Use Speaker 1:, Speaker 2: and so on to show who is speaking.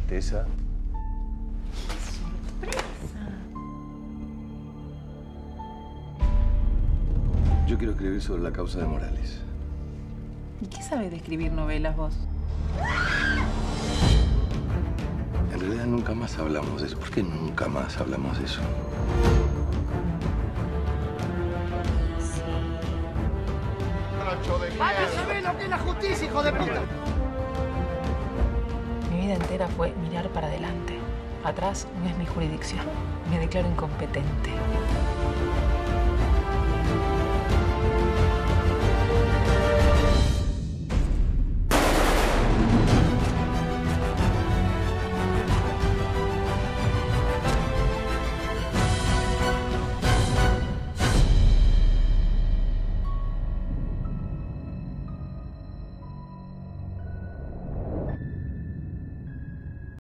Speaker 1: Tessa. Yo quiero escribir sobre la causa de Morales.
Speaker 2: ¿Y qué sabes de escribir novelas vos?
Speaker 1: En realidad nunca más hablamos de eso. ¿Por qué nunca más hablamos de eso?
Speaker 3: lo que es la justicia, hijo de puta!
Speaker 2: Entera fue mirar para adelante. Atrás no es mi jurisdicción. Me declaro incompetente.